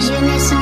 Je me sens